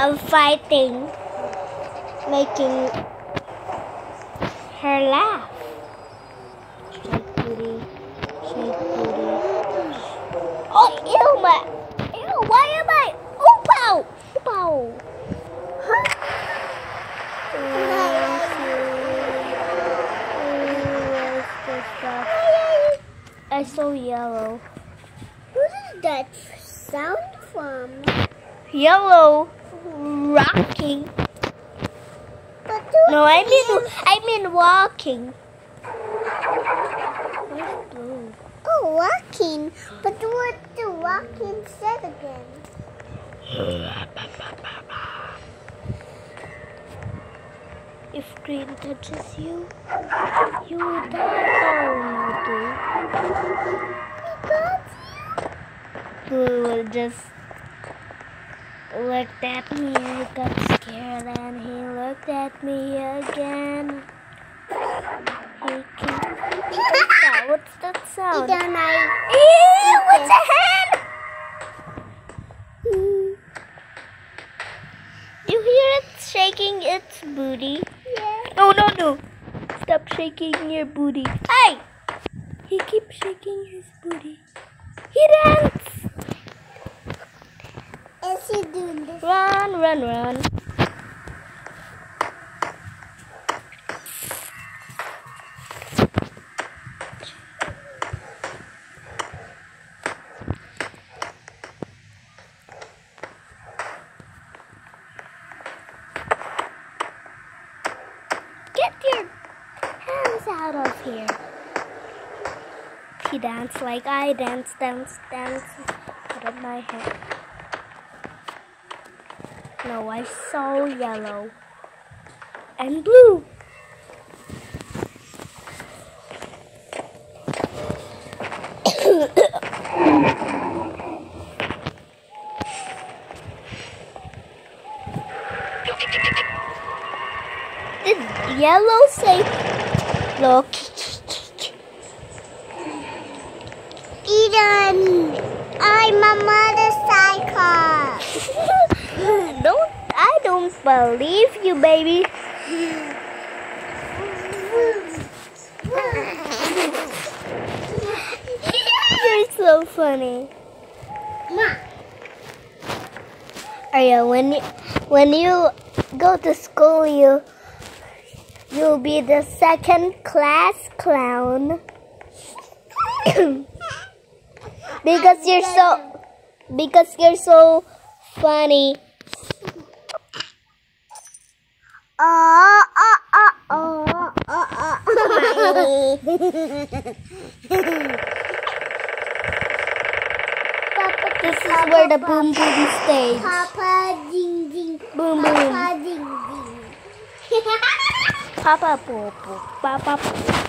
of fighting, making her laugh. Shake booty, shake booty. Oh, ew, my, ew, why am I? Oh, pow, pow. I saw yellow. Who does that sound from? Yellow rocking. No, I mean I mean walking. Oh, walking. But what the walking said again? If green touches you, you will die. Oh no, blue. Blue will just looked at me. I got scared, and he looked at me again. He can. What's that? What's that sound? don't know. Ew, what's a hand? You hear it shaking its booty? Yeah. No, no, no. Stop shaking your booty. Hey! He keeps shaking his booty. He dance! Is he doing this? Run, run. Get your hands out of here. He danced like I dance, dance, dance. Out of my head. No, I saw yellow and blue. Did yellow say look? Eden, I'm a motorcycle. don't I don't believe you, baby. You're so funny. Ma, Arya, when you when you go to school, you you'll be the second class clown because you're so because you're so funny. Oh, oh, oh, oh, oh, oh. This is where the boom boom stage. Papa ding ding. Boom boom. Papa ding ding. Papa. Papa.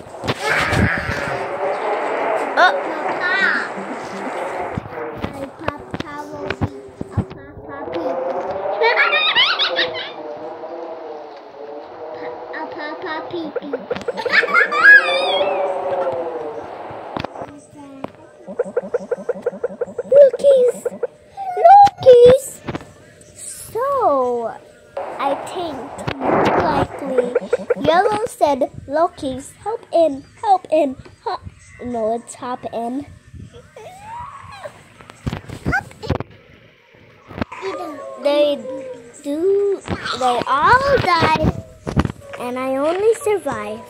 Said, Lockies, help in, help in. Hop. No, it's hop in. They do, they all died, and I only survived.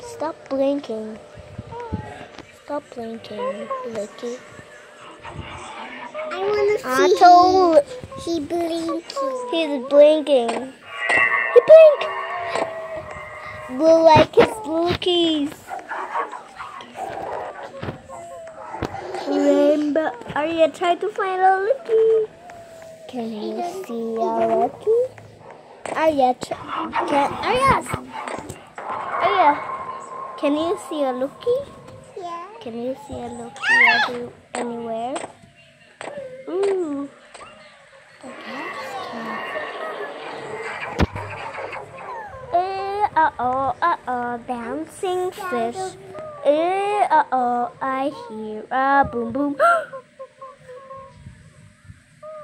Stop blinking. Stop blinking, Licky. I want to I see told he, he blinking. he's blinking. He blinked. Blue like his blue keys. Rainbow. Are you trying to find a Licky? Can you see a Licky? Are you can Arya? Arya, can you see a Lucky? Yeah. Can you see a Lucky anywhere? Eh, uh oh, I hear a boom boom.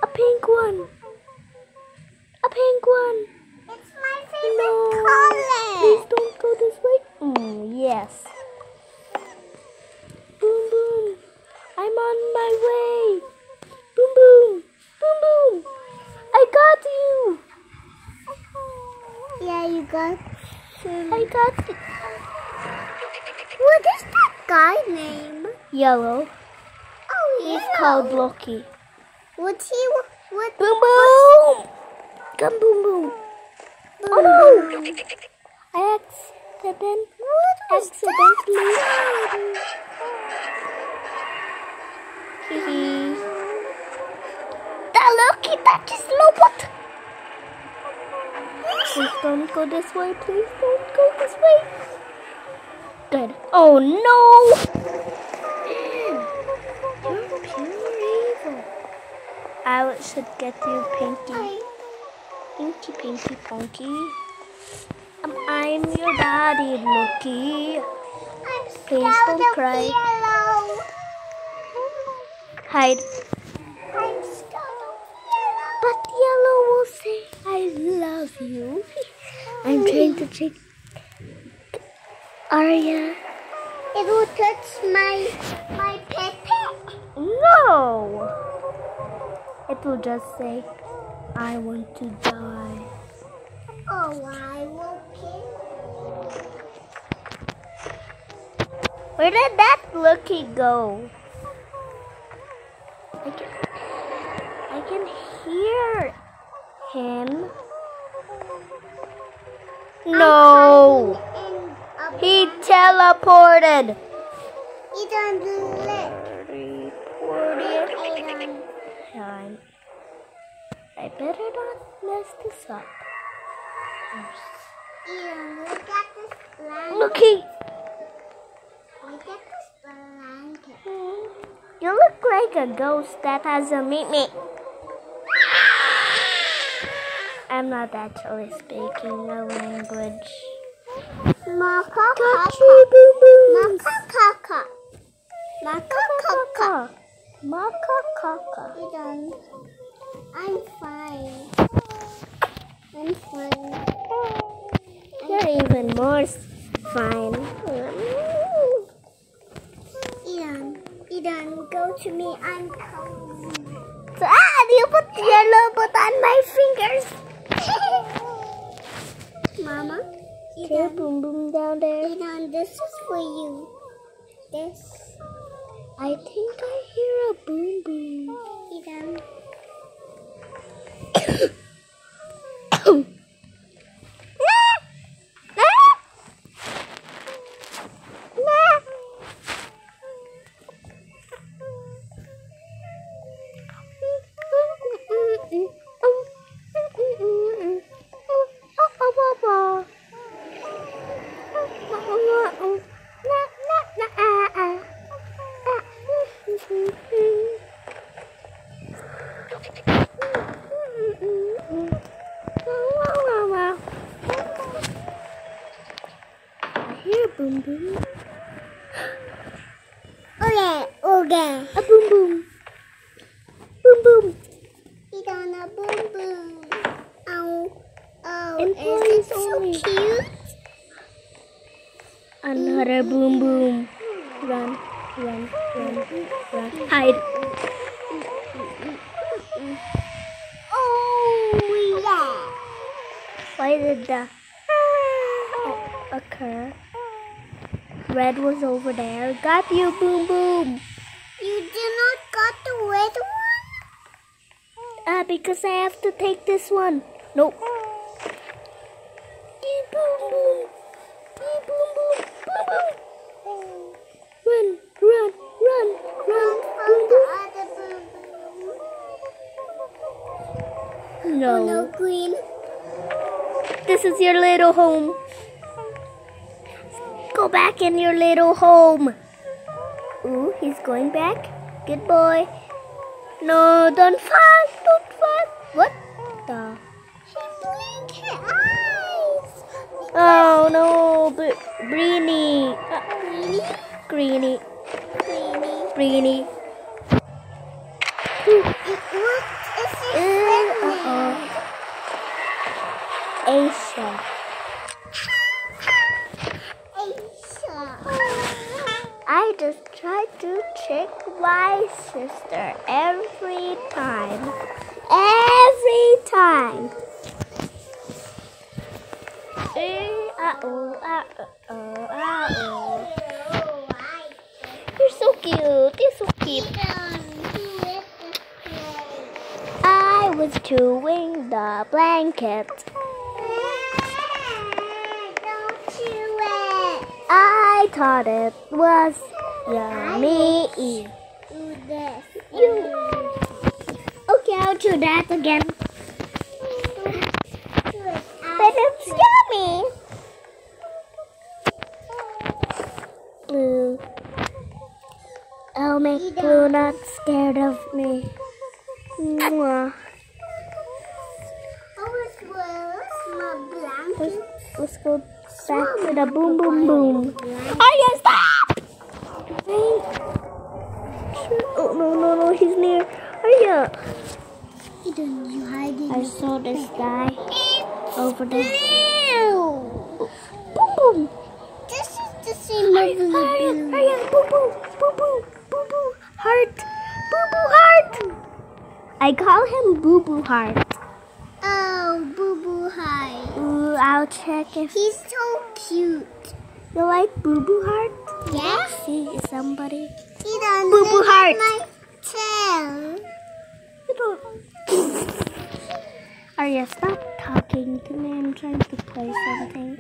a pink one. pink one. It's my favorite No. color. Please don't go this way. Mm, yes. Boom boom. I'm on my way. Boom boom. Boom boom. I got you. Yeah, you got. I got you. What is that guy name? Yellow. Oh, He's yeah. called Loki. What's he? What? Boom boom. Come boom boom. boom Oh no. I accident accidentally. Hee The Loki touches Lobot. Please don't go this way. Please don't go this way. Good. Oh no. I should get you, Pinky. Pinky, Pinky, Ponky. Um, I'm your daddy, Loki. I'm Please don't cry. Hide. I'm scared of. But Yellow will say, I love you. I'm trying to take Arya. It will touch my my pet pet. No! Will just say, I want to die. Oh, I will kill. Where did that Loki go? I can, I can hear him. No! He teleported! He done lit. Teleported. He done. Time. I better not mess this up. He. Look at this blanket. Looky! Look at this blanket. You look like a ghost that has a meat meat. I'm not actually speaking a language. Macaca. boom boom. Macaca. Macaca. Macaca. He done. I'm fine. I'm fine. You're even more fine. Ian, Ian, go to me. I'm coming. So, ah, you put yellow but on my fingers. Mama, Ian, boom boom down there. Ian, this is for you. This, I think I hear a boom boom. Ian. I hear a boom boom. Okay, A boom boom. Boom boom. Ian, a boom boom. Oh, oh, And is it so only. cute? Another boom boom. Run, run, run, run. Hide. Oh, yeah. Why did the uh, occur? Red was over there. Got you, boom boom. Red one? Ah, because I have to take this one. Nope. Run, run, run, run. From Boom the boom. other boom boom. No. Oh, no green. This is your little home. Go back in your little home. Ooh, he's going back. Good boy. No, don't fall. Don't fall. What the? She blinked her eyes. Oh no, Br- Breenie. Uh, Greenie. Greenie. Breenie. What is his Uh friend name? oh. Sister every time. Every time. Eh, ah, oh, ah, oh, ah, oh. You're so cute. You're so cute. I was chewing the blanket. Don't chew it. I thought it was yummy. You. Okay, I'll do that again. But it's yummy. Blue. I'll make Blue not scared of me. Mwah. Let's, let's go back to the boom boom boom. Arya, stop! Oh no no no, he's near. Oh, Arya. You hiding. I saw this guy over there. Ew. Boom boom. This is the same as the Arya, blue. Arya, boo boo, boo boo, boo boo, heart, boo boo heart. I call him Boo Boo Heart. Oh, Boo Boo Hi. Ooh, I'll check if He's so cute. You like Boo Boo Heart. Yeah? See somebody. Boo Boo Heart. my tail. You. Arya, stop talking to me. I'm trying to play something.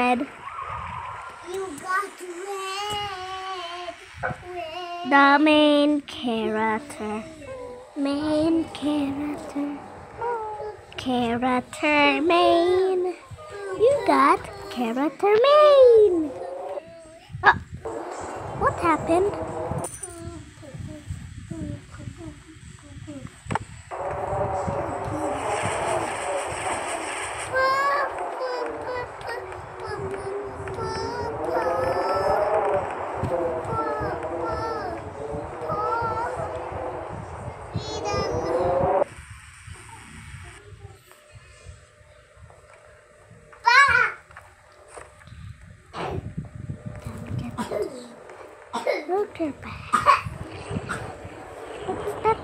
Red. You got red, red. The main character. Main character. Character main. You got character main. Oh, what happened? Back. What's that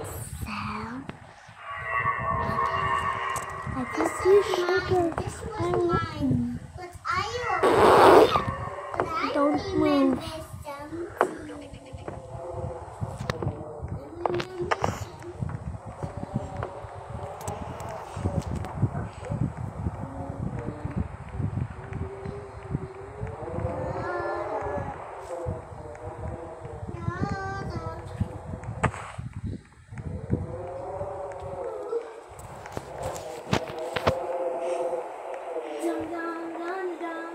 sound? I think you should. This was mine, but I Don't move. dum dum dum.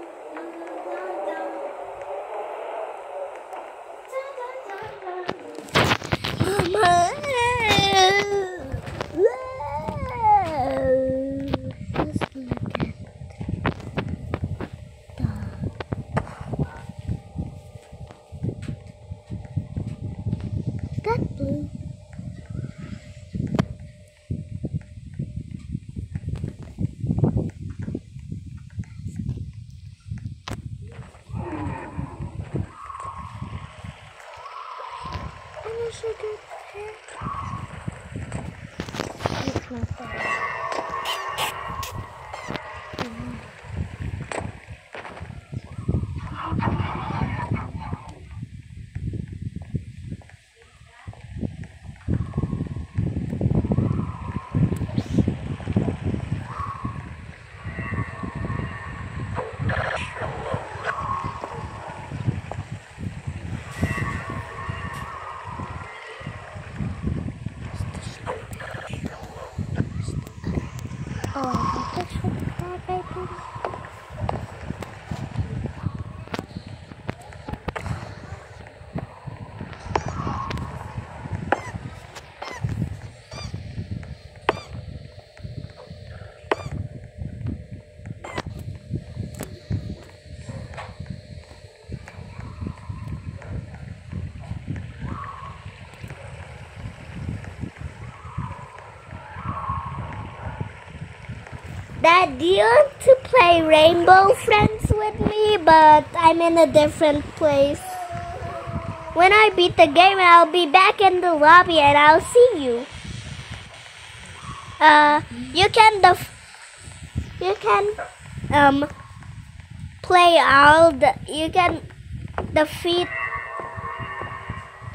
You want to play Rainbow Friends with me? But I'm in a different place. When I beat the game, I'll be back in the lobby and I'll see you. Uh, you can def- you can um play all the you can defeat.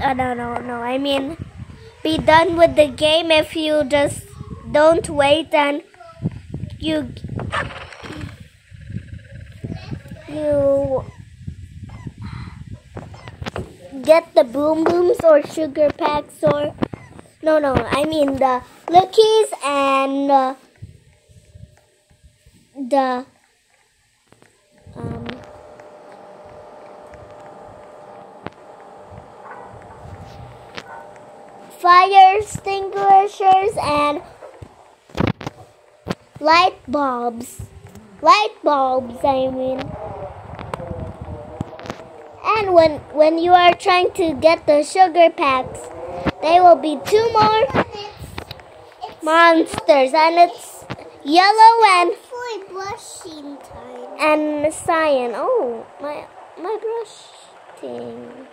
Uh, no, no, no. I mean, be done with the game if you just don't wait and you you get the boom booms or sugar packs or no no I mean the lookies and uh, the um, fire extinguishers and light bulbs. Light bulbs, I mean. And when when you are trying to get the sugar packs, they will be two more monsters, and it's yellow and For brushing time. and cyan. Oh, my my brush thing.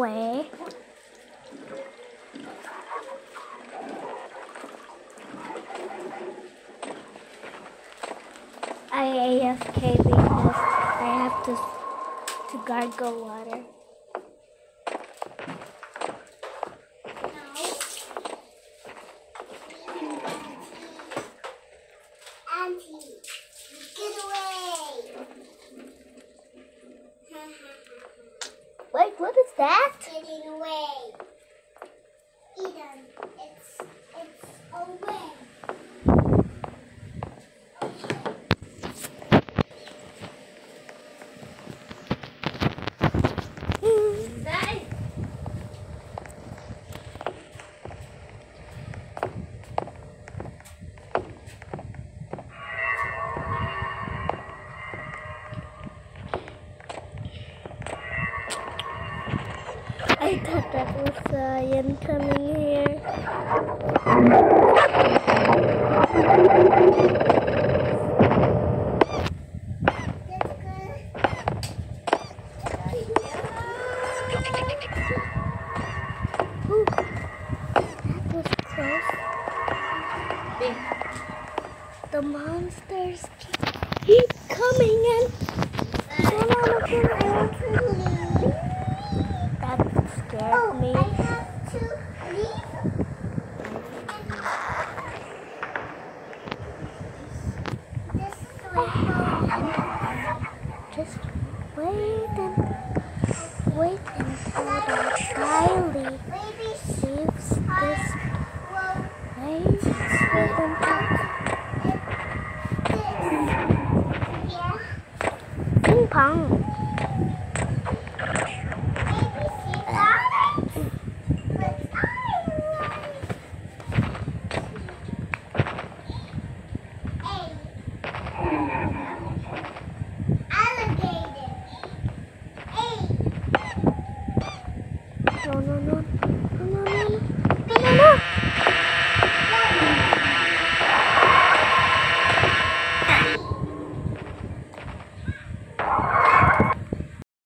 way. I AFK because I have to to gargle water. that? I am coming here. Kylie saves this place open. Ping pong.